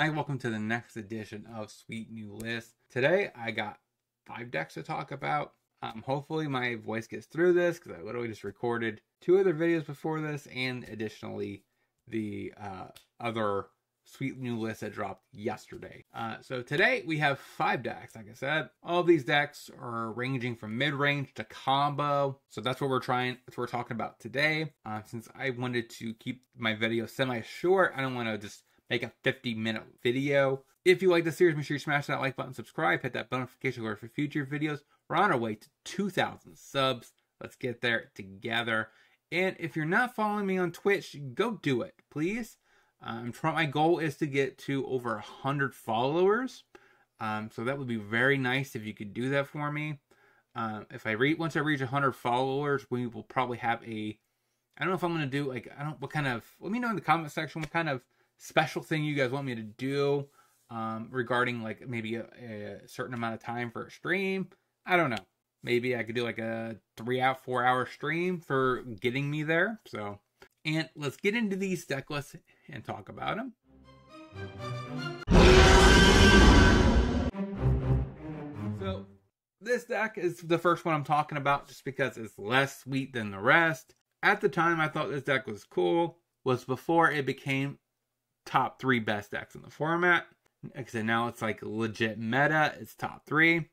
Hi, welcome to the next edition of Sweet New List. Today I got five decks to talk about. Um, hopefully my voice gets through this because I literally just recorded two other videos before this and additionally the uh, other Sweet New List that dropped yesterday. Uh, so today we have five decks, like I said. All these decks are ranging from mid-range to combo. So that's what we're trying, that's what we're talking about today. Uh, since I wanted to keep my video semi-short, I don't want to just make a 50 minute video. If you like the series, make sure you smash that like button, subscribe, hit that notification alert for future videos. We're on our way to 2,000 subs. Let's get there together. And if you're not following me on Twitch, go do it, please. Um, my goal is to get to over 100 followers. Um, so that would be very nice if you could do that for me. Um, if I reach once I reach 100 followers, we will probably have a. I don't know if I'm gonna do like I don't what kind of. Let me know in the comment section what kind of special thing you guys want me to do um, regarding like maybe a, a, certain amount of time for a stream. I don't know. Maybe I could do like a three out four hour stream for getting me there. So, and let's get into these deck lists and talk about them. So, this deck is the first one I'm talking about just because it's less sweet than the rest. At the time, I thought this deck was cool. Was before it became top three best decks in the format. Except now it's like legit meta. It's top three.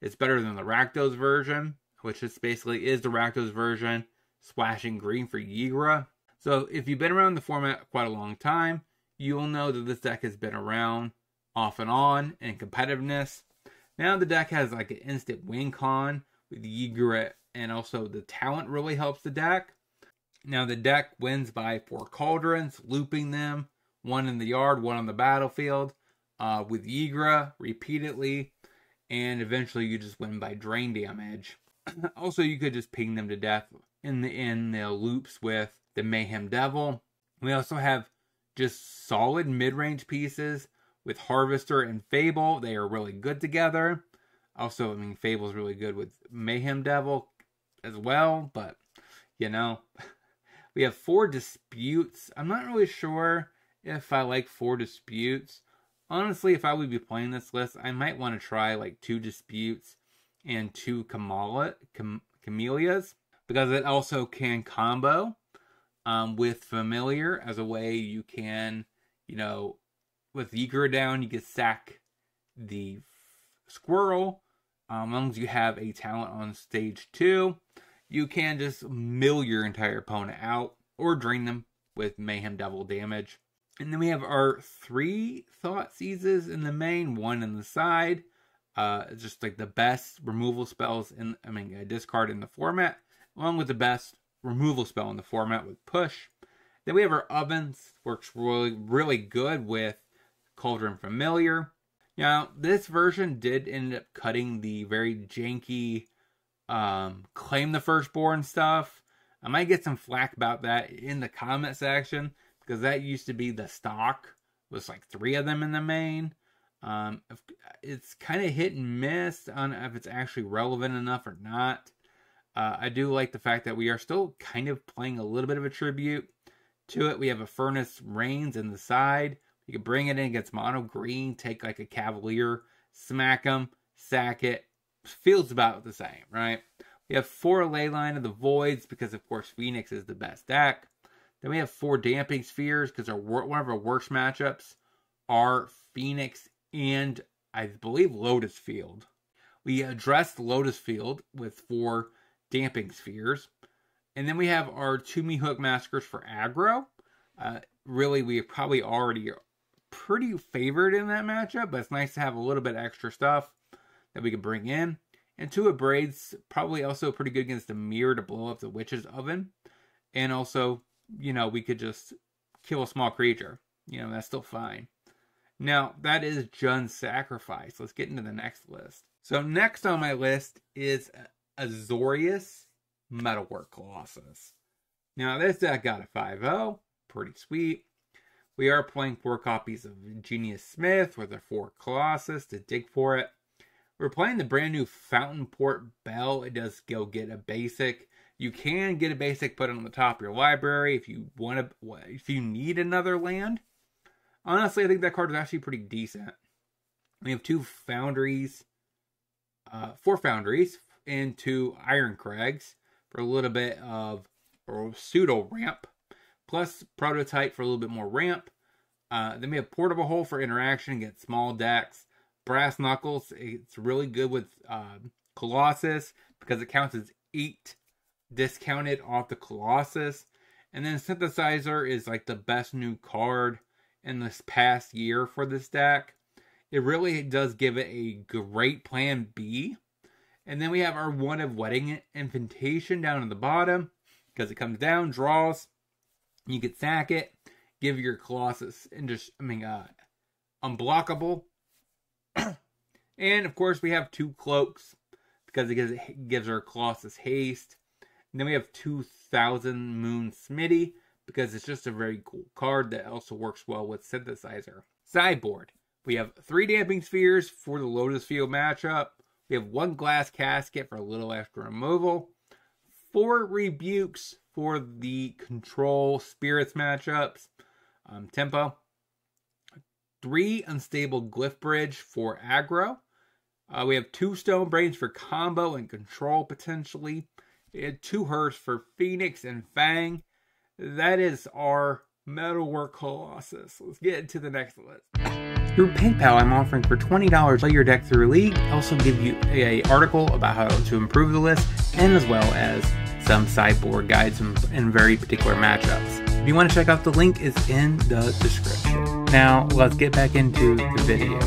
It's better than the Rakdos version, which is basically is the Rakdos version, splashing green for Ygra. So if you've been around the format quite a long time, you'll know that this deck has been around off and on in competitiveness. Now the deck has like an instant win con with Ygra, and also the talent really helps the deck. Now the deck wins by four cauldrons, looping them one in the yard, one on the battlefield, uh, with Ygra repeatedly, and eventually you just win by drain damage. also, you could just ping them to death in the in the loops with the Mayhem Devil. We also have just solid mid-range pieces with Harvester and Fable. They are really good together. Also, I mean, Fable's really good with Mayhem Devil as well, but you know, we have four disputes. I'm not really sure if I like four disputes. Honestly, if I would be playing this list, I might want to try like two disputes and two Kamala, Cam, Camellias because it also can combo um, with familiar as a way you can, you know, with Ygra down, you can sack the squirrel. Um, as long as you have a talent on stage two, you can just mill your entire opponent out or drain them with Mayhem Devil damage. And then we have our three Thoughtseizes in the main, one in the side. Uh, just like the best removal spells in, I mean, a discard in the format, along with the best removal spell in the format with push. Then we have our ovens, works really, really good with Cauldron Familiar. Now, this version did end up cutting the very janky um, claim the firstborn stuff. I might get some flack about that in the comment section because that used to be the stock. Was like three of them in the main. Um, it's kind of hit and miss on if it's actually relevant enough or not. Uh, I do like the fact that we are still kind of playing a little bit of a tribute to it. We have a Furnace Reigns in the side. You can bring it in against mono green, take like a Cavalier, smack them, sack it. Feels about the same, right? We have four Leyline of the Voids because, of course, Phoenix is the best deck. Then we have four damping spheres because our one of our worst matchups are Phoenix and I believe Lotus Field. We addressed Lotus Field with four damping spheres. And then we have our two Meathook Massacres for aggro. Uh, really, we probably already pretty favored in that matchup, but it's nice to have a little bit extra stuff that we can bring in. And two Abrades, probably also pretty good against the mirror to blow up the witch's oven. And also you know, we could just kill a small creature. You know, that's still fine. Now, that is Jund Sacrifice. Let's get into the next list. So, next on my list is Azorius Metalwork Colossus. Now, this deck got a 5 0. Pretty sweet. We are playing four copies of Genius Smith with our four Colossus to dig for it. We're playing the brand new Fountainport Bell. It does go get a basic. You can get a basic put it on the top of your library if you want to, if you need another land. Honestly, I think that card is actually pretty decent. We have two foundries, uh, four foundries, and two Irencrags for a little bit of or pseudo ramp, plus prototype for a little bit more ramp. Uh, then we have portable hole for interaction against small decks. Brass knuckles, it's really good with uh, Colossus because it counts as eight discounted off the Colossus. And then Synthesizer is like the best new card in this past year for this deck. It really does give it a great plan B. And then we have our one of wedding invitation down at the bottom because it comes down, draws, you can sack it, give your Colossus and just I mean uh unblockable. and of course we have two cloaks because it gives, it gives our Colossus haste. And then we have 2000 Moon Smithy because it's just a very cool card that also works well with Synthesizer. Sideboard. We have three Damping Spheres for the Lotus Field matchup. We have one Glass Casket for a little extra removal. Four Rebukes for the Control Spirits matchups. Um, tempo. Three Unstable Glyphbridge for aggro. Uh, we have two Stone Brains for combo and control potentially. Had two Hers for Phoenix and Fang. That is our Metalwork Colossus. Let's get into the next list. Through PayPal, I'm offering for $20 play your deck through League. I also give you a article about how to improve the list, and as well as some sideboard guides in very particular matchups. If you want to check out the link, is in the description. Now, let's get back into the video.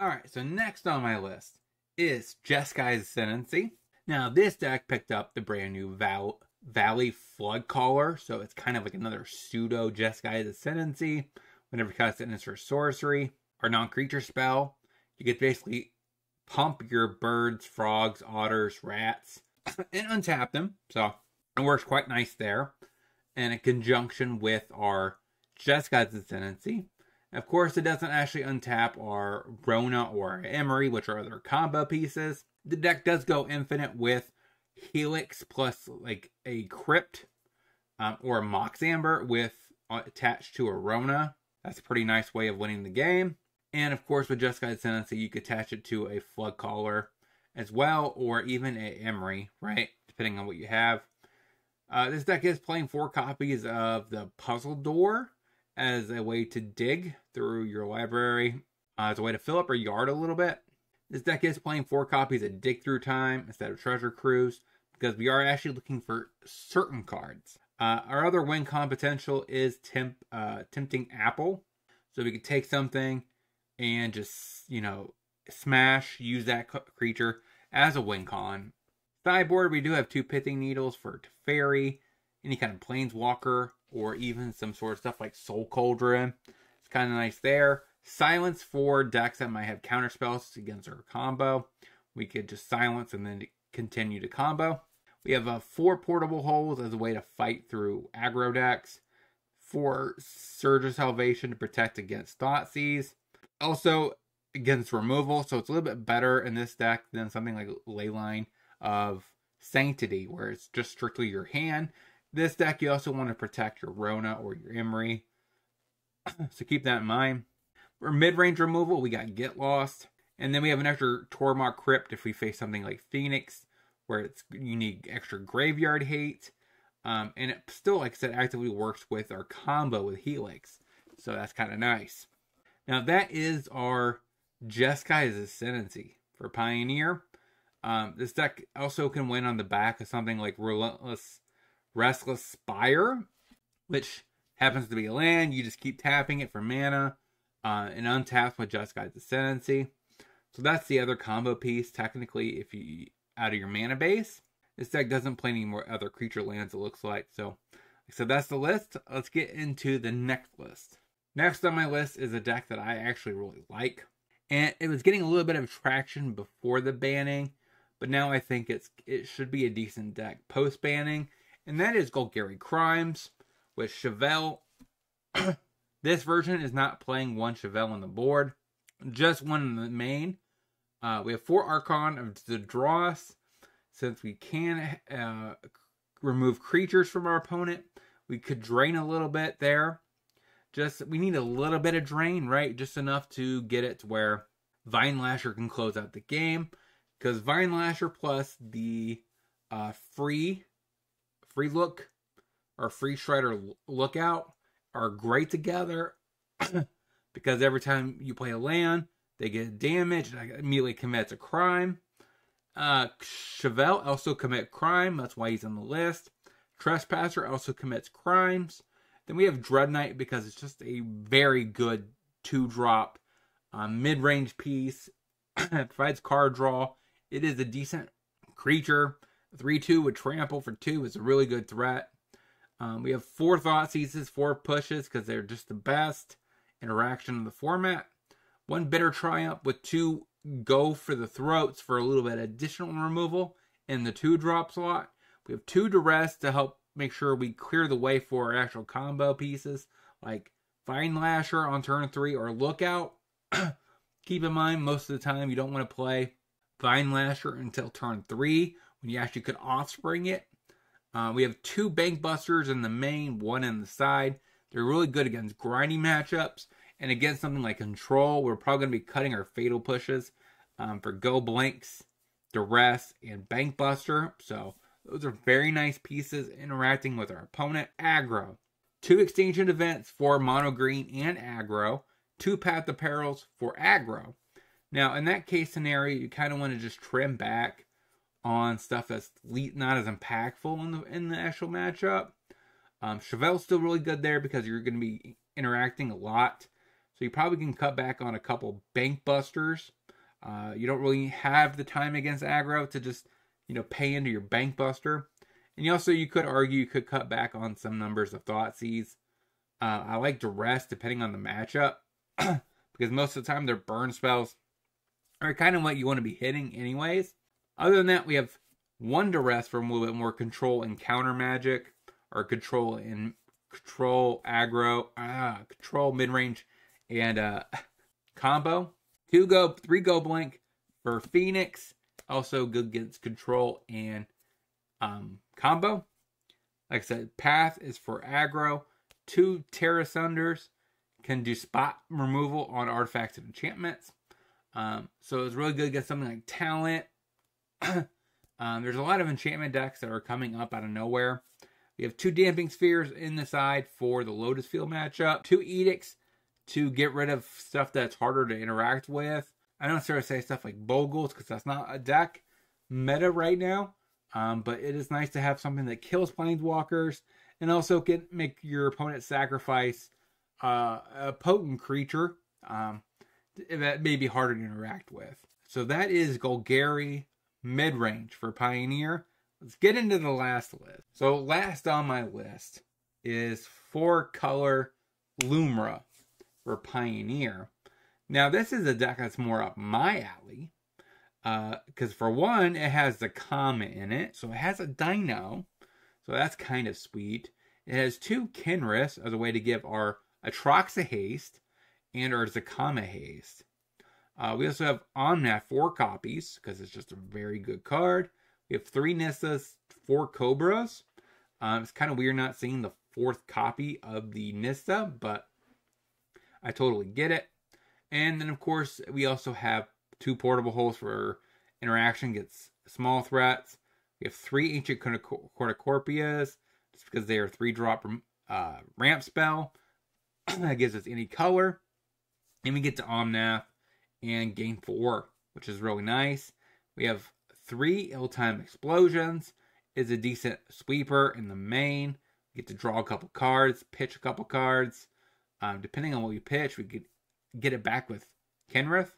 Alright, so next on my list is Jeskai Ascendancy. Now, this deck picked up the brand new Val- Valley Floodcaller, so it's kind of like another pseudo Jeskai Ascendancy. Whenever it casts it, it's for sorcery or non creature spell. You get basically pump your birds, frogs, otters, rats, and untap them. So it works quite nice there. And in conjunction with our Jeskai's Ascendancy. Of course, it doesn't actually untap our Rona or Emry, which are other combo pieces. The deck does go infinite with Helix plus like a Crypt um, or Mox Amber with uh, attached to a Rona. That's a pretty nice way of winning the game. And of course, with Jeskai Ascendancy, you could attach it to a Floodcaller as well, or even a Emry, right? Depending on what you have. Uh, this deck is playing four copies of the Puzzle Door as a way to dig through your library, uh, as a way to fill up your yard a little bit. This deck is playing four copies of Dig Through Time instead of Treasure Cruise because we are actually looking for certain cards. Uh, our other win con potential is temp, uh, Tempting Apple. So we could take something and just, you know, smash, use that creature as a win con. Sideboard, we do have two Pithing Needles for Teferi, any kind of Planeswalker, or even some sort of stuff like Soul Cauldron. It's kind of nice there. Silence for decks that might have counter spells against our combo. We could just silence and then continue to combo. We have uh, four portable holes as a way to fight through aggro decks. Four Surge of Salvation to protect against Thoughtseize also against removal, so it's a little bit better in this deck than something like Leyline of Sanctity, where it's just strictly your hand. This deck, you also want to protect your Rona or your Emry, so keep that in mind. For mid-range removal, we got Get Lost, and then we have an extra Tormod Crypt if we face something like Phoenix, where it's you need extra graveyard hate. Um, and it still, like I said, actively works with our combo with Helix. So that's kind of nice. Now that is our Jeskai's Ascendancy for Pioneer. Um, this deck also can win on the back of something like Relentless Restless Spire, which happens to be a land. You just keep tapping it for mana uh, and untap with Jeskai's Ascendancy. So that's the other combo piece. Technically, if you out of your mana base, this deck doesn't play any more other creature lands. It looks like so. So that's the list. Let's get into the next list. Next on my list is a deck that I actually really like. And it was getting a little bit of traction before the banning, but now I think it's it should be a decent deck post banning, and that is Golgari Crimes with Chevill. this version is not playing one Chevill on the board, just one in the main. Uh, we have four Archon of the Dross. Since we can uh, remove creatures from our opponent, We could drain a little bit there. Just we need a little bit of drain, right? Just enough to get it to where Vine Lasher can close out the game. Because Vine Lasher plus the uh, free free look or free shredder lookout are great together because every time you play a land, they get damaged and immediately commits a crime. Uh, Chevill also commit crime. That's why he's on the list. Trespasser also commits crimes. Then we have Dread Knight because it's just a very good two drop uh, mid range piece. It provides card draw. It is a decent creature. 3 2 with trample for 2 is a really good threat. Um, we have four Thoughtseizes, four pushes because they're just the best interaction in the format. One bitter triumph with two go for the throats for a little bit additional removal in the two drop slot. We have two duress to help make sure we clear the way for our actual combo pieces like Vine Lasher on turn three or Lookout. Keep in mind, most of the time you don't want to play Vine Lasher until turn three when you actually could offspring it. Uh, we have two Bank Busters in the main, one in the side. They're really good against grinding matchups and against something like Control. We're probably going to be cutting our Fatal Pushes um, for Go Blanks, Duress, and Bank Buster. So those are very nice pieces interacting with our opponent. Aggro. Two extinction events for mono green and aggro. Two path of perils for aggro. Now, in that case scenario, you kind of want to just trim back on stuff that's not as impactful in the in the actual matchup. Um, Chevill's still really good there because you're going to be interacting a lot. So you probably can cut back on a couple bank busters. Uh, you don't really have the time against aggro to just you know, pay into your bank buster. And you also, you could argue you could cut back on some numbers of Thoughtseize. Uh, I like Duress depending on the matchup because most of the time their burn spells are kind of what you want to be hitting anyways. Other than that, we have one Duress for a little bit more control and counter magic or control and control aggro, ah, control mid range and uh, combo. Two go, three Go Blank for Phoenix also good against control and um, combo. Like I said, Path is for aggro. Two Tear Asunders can do spot removal on artifacts and enchantments. Um, so it's really good against something like Talent. um, there's a lot of enchantment decks that are coming up out of nowhere. We have two Damping Spheres in the side for the Lotus Field matchup. Two Edicts to get rid of stuff that's harder to interact with. I don't necessarily say stuff like Bogles because that's not a deck meta right now. Um, but it is nice to have something that kills planeswalkers and also can make your opponent sacrifice uh, a potent creature um, that may be harder to interact with. So that is Golgari mid range for Pioneer. Let's get into the last list. So last on my list is four color Lumra for Pioneer. Now, this is a deck that's more up my alley. Uh because uh, for one, it has the Comet in it. So it has a Dino. So that's kind of sweet. It has two Kenriths as a way to give our Atraxa haste and our Zacama haste. Uh, we also have Omnath, four copies, because it's just a very good card. We have three Nissas, four Cobras. Um, it's kind of weird not seeing the fourth copy of the Nissa, but I totally get it. And then, of course, we also have two portable holes for interaction, gets small threats. We have three Ancient Cornucopias, just because they are three drop uh, ramp spell. that gives us any color. And we get to Omnath and gain four, which is really nice. We have three ill-timed explosions. Is a decent sweeper in the main. Get to draw a couple cards, pitch a couple cards. Um, depending on what we pitch, we could get it back with Kenrith.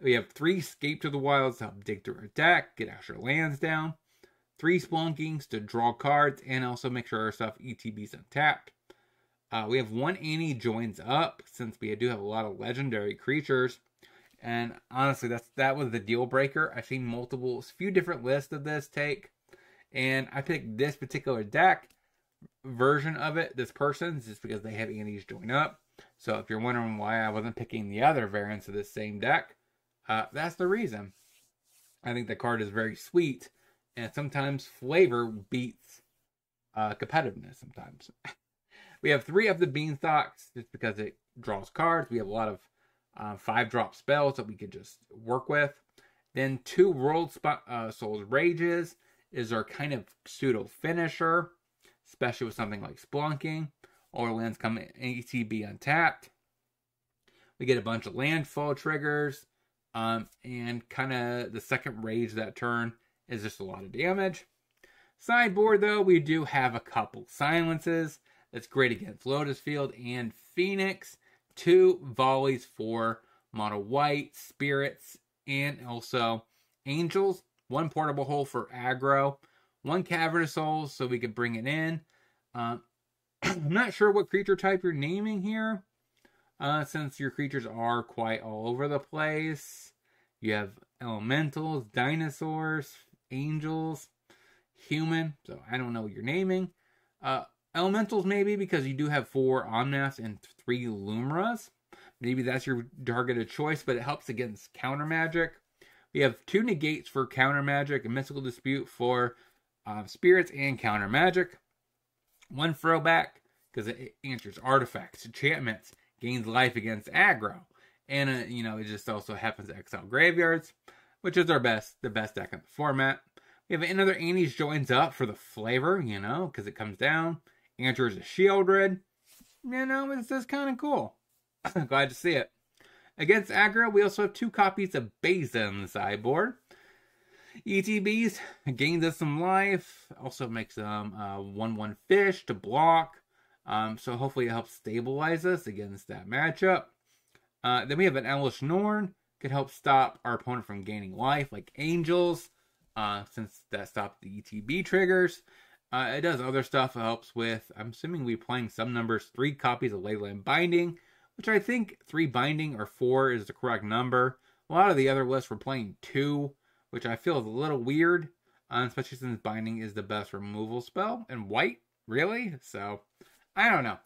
We have three Escape to the Wilds to help dig through our deck, get extra lands down. Three Spelunkings to draw cards and also make sure our stuff ETB's untapped. Uh, we have one Annie joins up since we do have a lot of legendary creatures. And honestly, that's that was the deal breaker. I've seen multiple, few different lists of this take, and I picked this particular deck version of it, this person's, just because they have Annie's join up. So if you're wondering why I wasn't picking the other variants of this same deck, uh, that's the reason. I think the card is very sweet, and sometimes flavor beats uh, competitiveness sometimes. we have three of the beanstalks just because it draws cards. We have a lot of uh, five drop spells that we could just work with. Then two World Sp- uh, Souls Rages is our kind of pseudo finisher, especially with something like Spelunking. All our lands come ETB untapped. We get a bunch of landfall triggers, um, and kind of the second rage that turn is just a lot of damage. Sideboard, though, we do have a couple silences. That's great against Lotus Field and Phoenix. Two volleys for mono white, spirits, and also angels. One portable hole for aggro. One cavernous soul so we can bring it in. Uh, I'm not sure what creature type you're naming here, uh, since your creatures are quite all over the place. You have elementals, dinosaurs, angels, human. So I don't know what you're naming. Uh, elementals maybe because you do have four Omnaths and three Lumras. Maybe that's your targeted choice, but it helps against counter magic. We have two negates for counter magic, a mystical dispute for uh, spirits and counter magic. One throwback because it answers artifacts, enchantments, gains life against aggro, and uh, you know it just also happens to exile graveyards, which is our best, the best deck in the format. We have another Annie's joins up for the flavor, you know, because it comes down. Answers a Sheoldred. You know, it's just kind of cool. Glad to see it. Against aggro, we also have two copies of Beza in the sideboard. ETBs gains us some life. Also makes them uh, 1 1 fish to block. Um, so hopefully it helps stabilize us against that matchup. Uh, then we have an Elesh Norn. Could help stop our opponent from gaining life, like Angels, uh, since that stops the ETB triggers. Uh, it does other stuff. It helps with, I'm assuming we're playing some numbers, three copies of Leyline Binding, which I think three binding or four is the correct number. A lot of the other lists were playing two, which I feel is a little weird, uh, especially since binding is the best removal spell. And white, really? So, I don't know.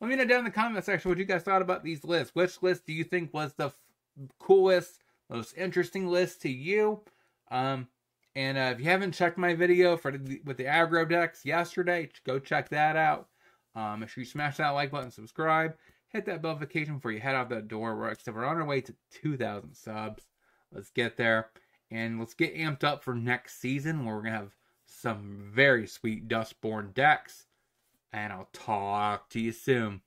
Let me know down in the comment section what you guys thought about these lists. Which list do you think was the coolest, most interesting list to you? Um, and uh, if you haven't checked my video for the, with the aggro decks yesterday, go check that out. Um, make sure you smash that like button, subscribe, hit that notification before you head out that door. We're, we're on our way to 2,000 subs. Let's get there. And let's get amped up for next season where we're going to have some very sweet Duskmourn decks. And I'll talk to you soon.